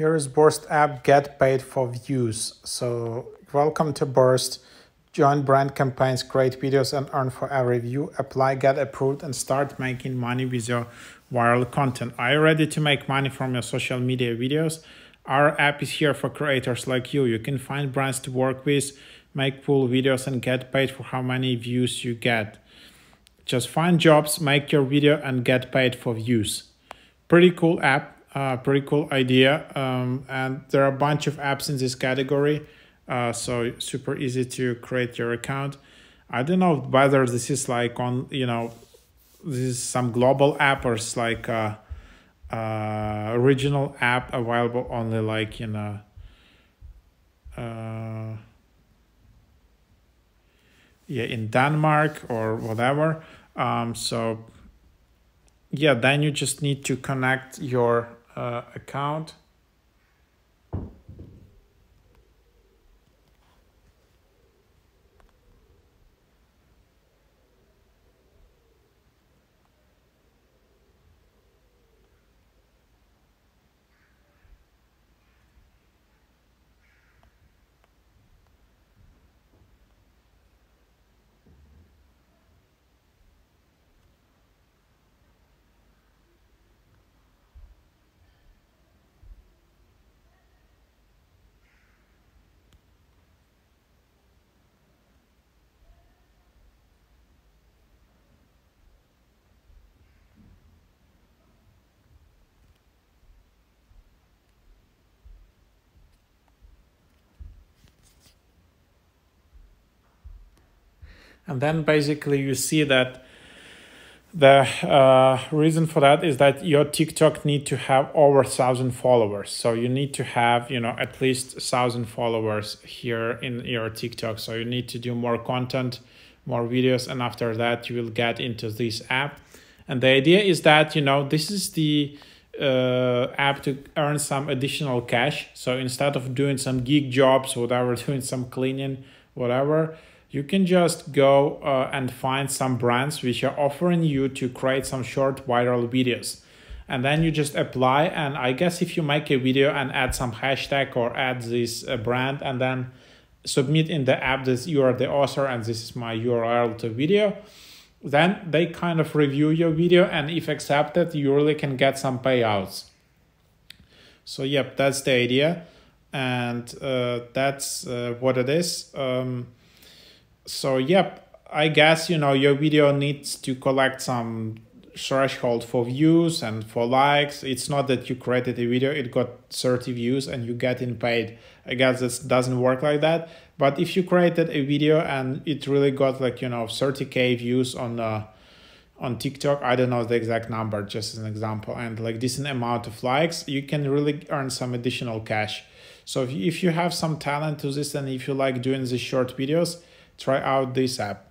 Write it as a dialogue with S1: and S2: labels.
S1: Here is Burst app get paid for views. So welcome to Burst. Join brand campaigns, create videos and earn for every view. Apply, get approved and start making money with your viral content. Are you ready to make money from your social media videos? Our app is here for creators like you. You can find brands to work with, make cool videos and get paid for how many views you get. Just find jobs, make your video and get paid for views. Pretty cool app uh, pretty cool idea. Um, and there are a bunch of apps in this category. Uh, so super easy to create your account. I don't know whether this is like on, you know, this is some global app or it's like a, a original app available only like in a, uh, yeah, in Denmark or whatever. Um, so yeah, then you just need to connect your Uh, account And then basically you see that the uh, reason for that is that your TikTok need to have over thousand followers. So you need to have, you know, at least thousand followers here in your TikTok. So you need to do more content, more videos. And after that, you will get into this app. And the idea is that, you know, this is the uh, app to earn some additional cash. So instead of doing some gig jobs, whatever, doing some cleaning, whatever, you can just go uh, and find some brands which are offering you to create some short viral videos. And then you just apply and i guess if you make a video and add some hashtag or add this uh, brand and then submit in the app that you are the author and this is my url to video then they kind of review your video and if accepted you really can get some payouts. So yep that's the idea and uh, that's uh, what it is. Um, so yep, I guess you know your video needs to collect some threshold for views and for likes. It's not that you created a video, it got 30 views and you getting paid. I guess this doesn't work like that. But if you created a video and it really got like, you know, 30k views on uh, on TikTok, I don't know the exact number, just as an example, and like decent amount of likes, you can really earn some additional cash. So if you, if you have some talent to this and if you like doing these short videos, try out this app.